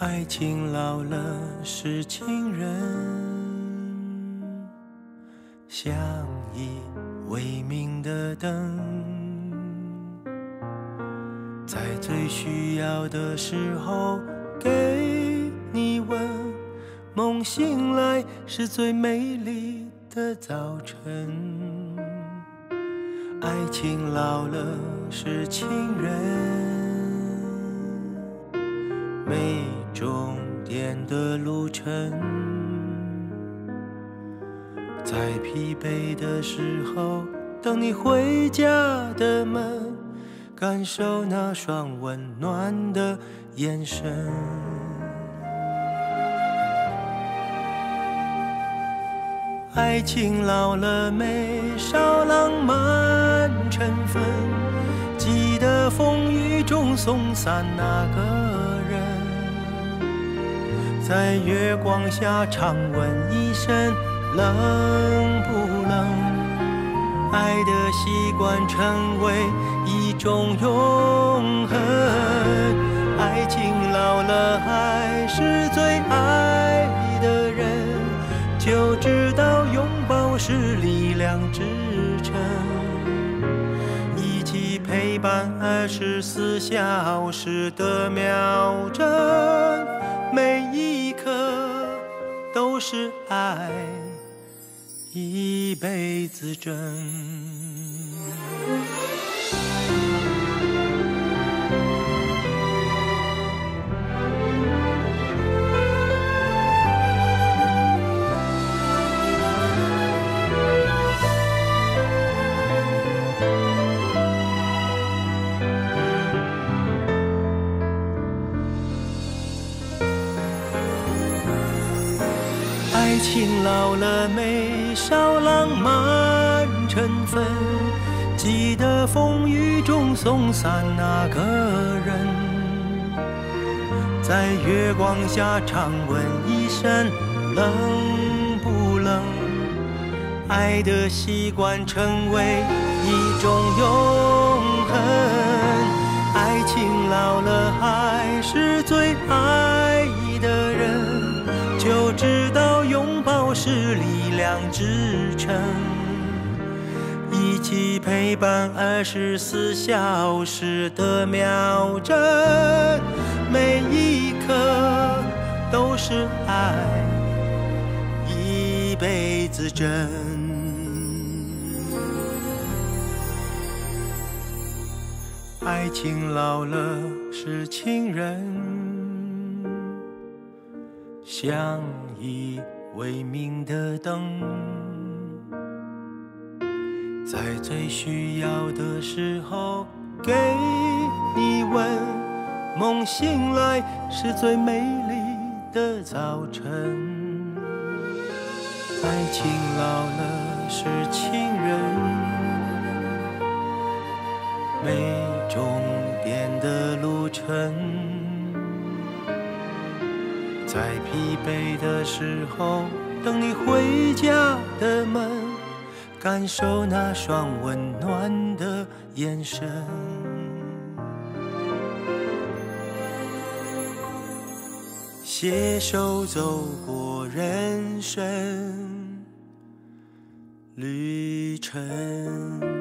爱情老了是情人，像一微明的灯，在最需要的时候给你吻。梦醒来是最美丽的早晨，爱情老了是情人。的路程，在疲惫的时候等你回家的门，感受那双温暖的眼神。爱情老了没少浪漫成分，记得风雨中送散那个人。在月光下常问一声冷不冷？爱的习惯成为一种永恒。爱情老了还是最爱的人，就知道拥抱是力量支撑。一起陪伴二十四小时的秒针。是爱，一辈子真。情老了没少浪漫成分，记得风雨中送散那个人，在月光下常问一声冷不冷？爱的习惯成为一种永恒，爱情老了还是最爱的人，就知道。拥抱是力量支撑，一起陪伴二十四小时的秒针，每一刻都是爱，一辈子真。爱情老了是情人，相依。微明的灯，在最需要的时候给你吻。梦醒来是最美丽的早晨。爱情老了是情人，没终点的路程。在疲惫的时候等你回家的门，感受那双温暖的眼神，携手走过人生旅程。